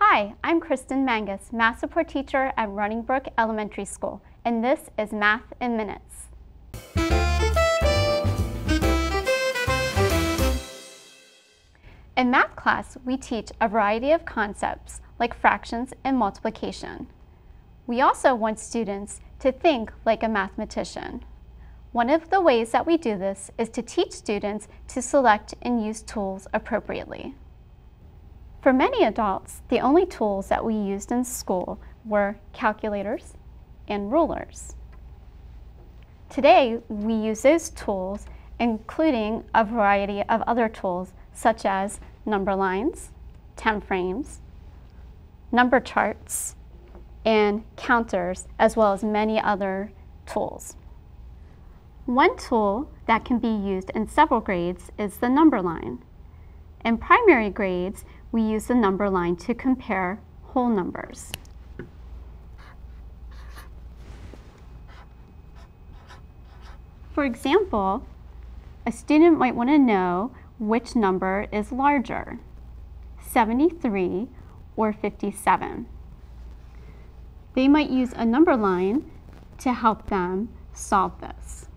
Hi, I'm Kristen Mangus, Math Support Teacher at Running Brook Elementary School, and this is Math in Minutes. In math class, we teach a variety of concepts like fractions and multiplication. We also want students to think like a mathematician. One of the ways that we do this is to teach students to select and use tools appropriately. For many adults, the only tools that we used in school were calculators and rulers. Today, we use those tools, including a variety of other tools such as number lines, 10 frames, number charts, and counters, as well as many other tools. One tool that can be used in several grades is the number line. In primary grades, we use the number line to compare whole numbers. For example, a student might want to know which number is larger, 73 or 57. They might use a number line to help them solve this.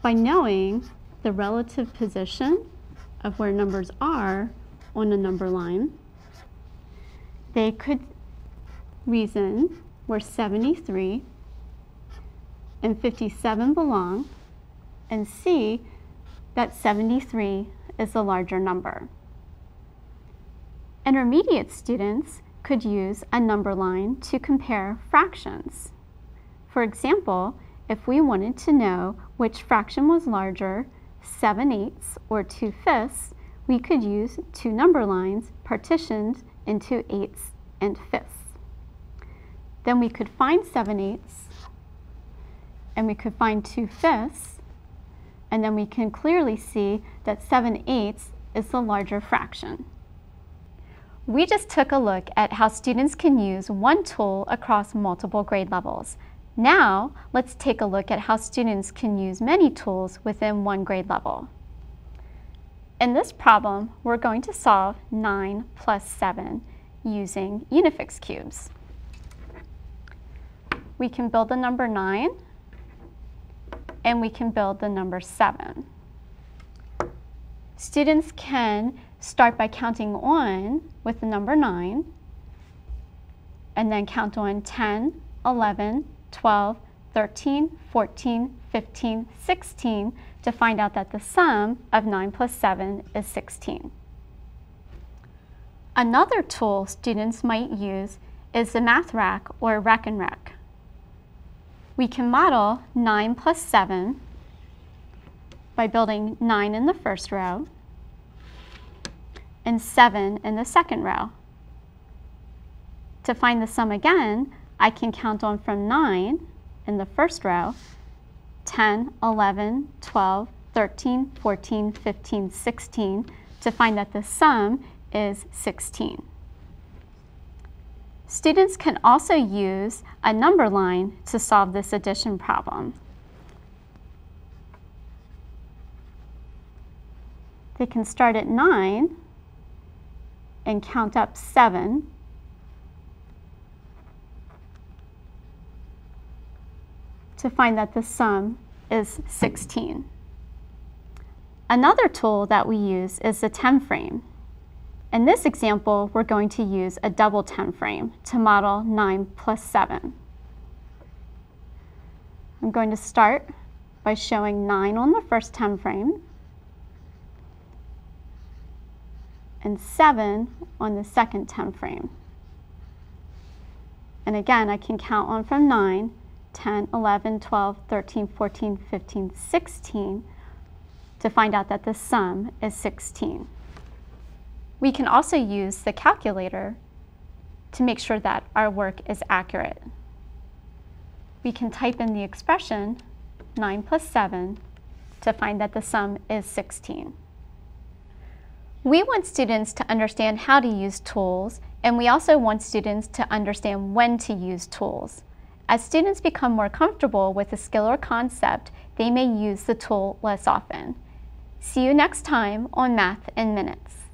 By knowing the relative position of where numbers are on a number line, they could reason where 73 and 57 belong and see that 73 is the larger number. Intermediate students could use a number line to compare fractions. For example, if we wanted to know which fraction was larger, 7 eighths or 2 fifths, we could use two number lines partitioned into eighths and fifths. Then we could find 7 eighths, and we could find 2 fifths, and then we can clearly see that 7 eighths is the larger fraction. We just took a look at how students can use one tool across multiple grade levels. Now, let's take a look at how students can use many tools within one grade level. In this problem, we're going to solve 9 plus 7 using Unifix cubes. We can build the number 9, and we can build the number 7. Students can start by counting on with the number 9, and then count on 10, 11, 12, 13, 14, 15, 16 to find out that the sum of 9 plus 7 is 16. Another tool students might use is the math rack or rekenrek. We can model 9 plus 7 by building 9 in the first row and 7 in the second row. To find the sum again, I can count on from 9 in the first row, 10, 11, 12, 13, 14, 15, 16 to find that the sum is 16. Students can also use a number line to solve this addition problem. They can start at 9 and count up 7 to find that the sum is 16. Another tool that we use is the 10 frame. In this example, we're going to use a double 10 frame to model 9 plus 7. I'm going to start by showing 9 on the first 10 frame and 7 on the second 10 frame. And again, I can count on from 9 10, 11, 12, 13, 14, 15, 16 to find out that the sum is 16. We can also use the calculator to make sure that our work is accurate. We can type in the expression 9 plus 7 to find that the sum is 16. We want students to understand how to use tools, and we also want students to understand when to use tools. As students become more comfortable with a skill or concept, they may use the tool less often. See you next time on Math in Minutes.